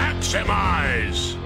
Maximize!